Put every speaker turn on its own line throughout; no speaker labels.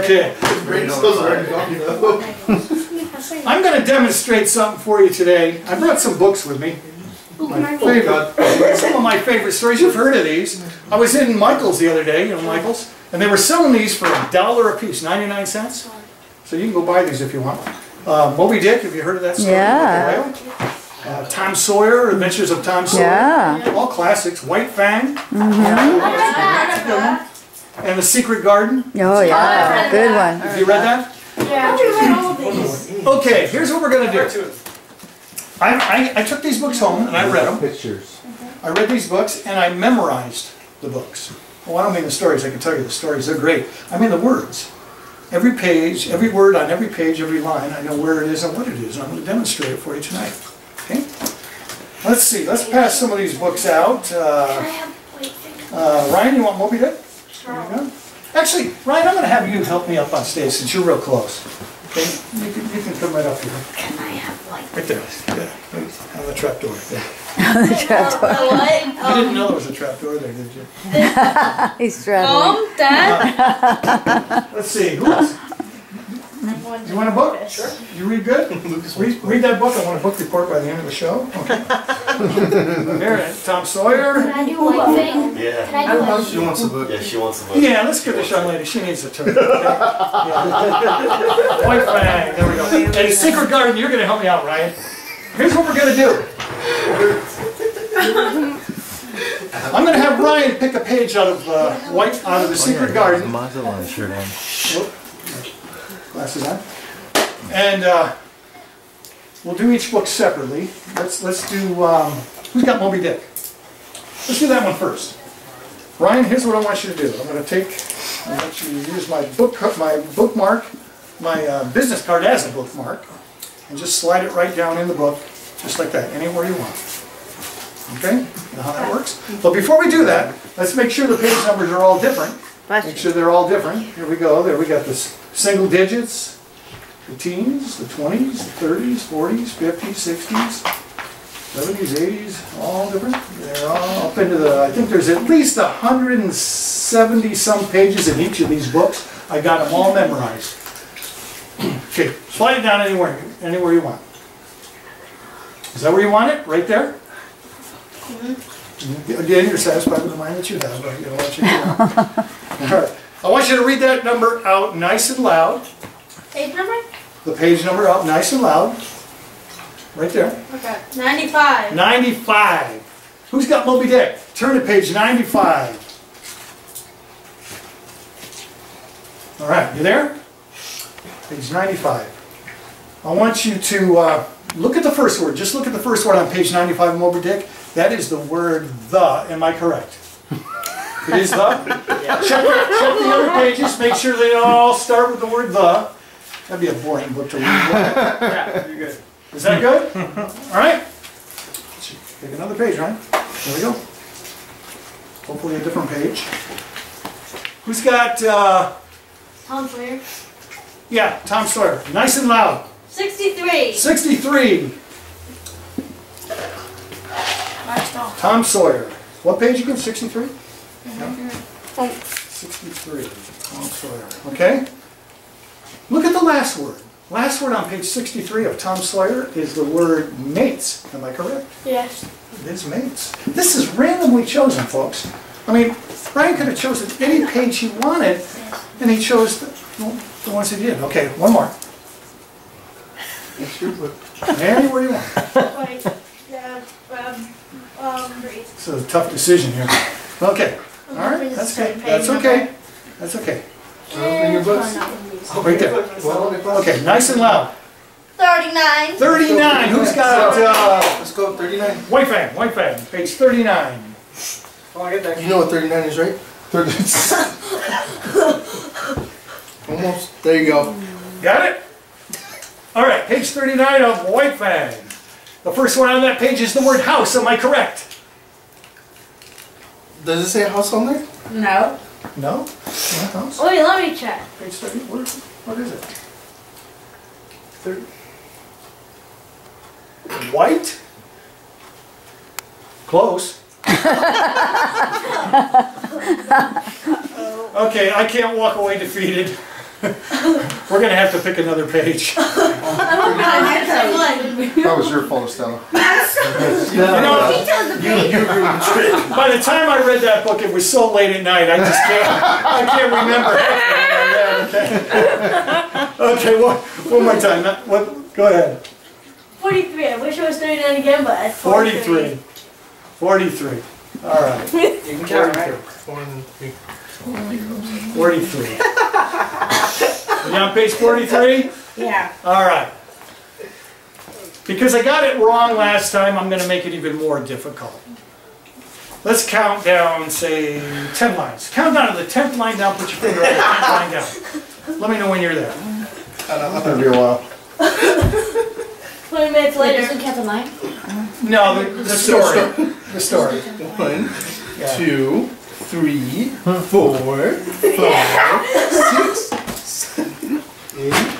Okay.
Brain's still already gone, though.
I'm going to demonstrate something for you today. I brought some books with me. My favorite, some of my favorite stories. You've heard of these. I was in Michael's the other day, you know Michael's, and they were selling these for a dollar a piece, 99 cents. So you can go buy these if you want. Uh, Moby Dick, have you heard of that story?
Yeah.
About the whale? Uh, Tom Sawyer, Adventures of Tom Sawyer.
Yeah.
All classics. White Fang. And The Secret Garden.
Oh, yeah, good one.
Have you read that? Yeah. Okay, here's what we're gonna do. I, I, I took these books home and I read them.
Pictures.
I read these books and I memorized the books. Well, I don't mean the stories, I can tell you the stories, they're great. I mean the words. Every page, every word on every page, every line, I know where it is and what it is, and I'm gonna demonstrate it for you tonight. Okay? Let's see, let's pass some of these books out. Uh, uh, Ryan, you want Moby Dick? There you go. Actually, Ryan, I'm gonna have you help me up on stage since you're real close. Okay? You can, you can come right up here.
Can I have like
Right there. Yeah, right on the trap door. There.
what?
You didn't um, know there was a trap door there, did you?
He's traveling.
Mom, Dad.
Uh, let's see, who else? You want a book? Sure. You read good? Read, read that book, I want a book report by the end of the show. Okay. Here, Tom Sawyer.
Can I do one thing?
Yeah.
Can I do one?
She wants a book.
Yeah, she wants a book.
Yeah, let's give this young lady, she needs a turn. okay? Yeah. White Fang, there we go. And Secret Garden, you're gonna help me out, Ryan. Here's what we're gonna do. I'm gonna have Ryan pick a page out of, uh, White, out of the Secret Garden.
Mazatlan shirt on.
Glasses on. And uh, we'll do each book separately. Let's let's do. Um, who's got Moby Dick? Let's do that one first. Ryan, here's what I want you to do. I'm going to take. I want you to use my book my bookmark, my uh, business card as a bookmark, and just slide it right down in the book, just like that, anywhere you want. Okay? You know how that works? But before we do that, let's make sure the page numbers are all different. Make sure they're all different. Here we go. There we got the single digits, the teens, the twenties, the thirties, forties, fifties, sixties, seventies, eighties, all different. They're all up into the, I think there's at least hundred and seventy some pages in each of these books. I got them all memorized. Okay, slide it down anywhere, anywhere you want. Is that where you want it? Right there? Mm-hmm. Mm-hmm. Again, you're satisfied with the mind that you have, but you know what you do. All right. I want you to read that number out nice and loud.
Page number?
The page number out nice and loud. Right there.
Okay. 95.
95. Who's got Moby Dick? Turn to page 95. All right, you there? Page 95. I want you to uh, look at the first word. Just look at the first word on page 95 of Moby Dick. That is the word the. Am I correct? It is the? Check, check the other pages. Make sure they all start with the word the. That'd be a boring book to read. Yeah, you're good. Is that good? All right. Take another page, right? There we go. Hopefully a different page. Who's got, uh,
Tom Sawyer.
yeah, Tom Sawyer. Nice and loud.
63.
63. Tom Sawyer. What page you again? 63? Yeah. 63. Tom Sawyer. Okay? Look at the last word. Last word on page 63 of Tom Sawyer is the word mates. Am I correct?
Yes.
It is mates. This is randomly chosen, folks. I mean, Brian could have chosen any page he wanted, and he chose the, the ones he did. Okay, one more.
That's your book.
Anywhere you want.
Wait. Yeah. Um. Um. Breathe.
It's a tough decision here. Okay, all right, that's okay. That's okay. That's okay.
Open your books.
Oh, Right there. Okay, nice and loud.
39.
39, who's got, uh,
Let's go, 39.
white Fang, white Fang, page 39.
You know what 39 is, right? 30. Almost. There you go.
Got it? All right, page 39 of White Fang. The first one on that page is the word house, am I correct?
Does it say house on there?
No.
No? No house?
Wait, let me check.
Page 30, what, what is it? 30. White? Close. Okay, I can't walk away defeated. We're gonna have to pick another page.
That was your fault, Stella.
You know, by the time I read that book, it was so late at night, I just can't, I can't remember everything I read, okay? Okay, one, one more time, Not- what, go ahead.
Forty-three, I wish it was thirty-nine again, but it's forty-three.
Forty-three. Forty-three, all right.
You can count, right? One, two.
Forty-three. You on page forty-three?
Yeah.
All right. Because I got it wrong last time, I'm gonna make it even more difficult. Let's count down, say, 10 lines. Count down to the 10th line down, put your finger on the 10th line down. Let me know when you're there.
It's gonna be a while.
Twenty minutes later.
count to mine?
No, the, the story, the story.
One,
Yeah.
two, three, four, five, six, seven, eight,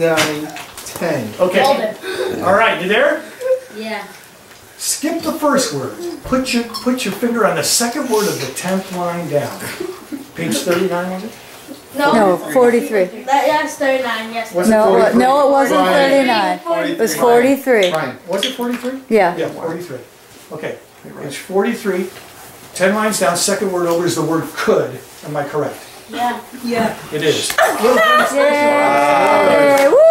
nine, ten.
Okay, all right, you there?
Yeah.
Skip the first word. Put your, put your finger on the second word of the 10th line down. Page 39, was it?
No, 43.
That, that's thirty-nine, yes.
Was it
No, uh, it
43?
no, it wasn't
Ryan.
39. It was 43.
Ryan,
Was it 43?
Yeah.
Yeah, 43. Okay, page 43, 10 lines down, second word over is the word could. Am I correct?
Yeah. Yeah.
It is.
Yay! Woo!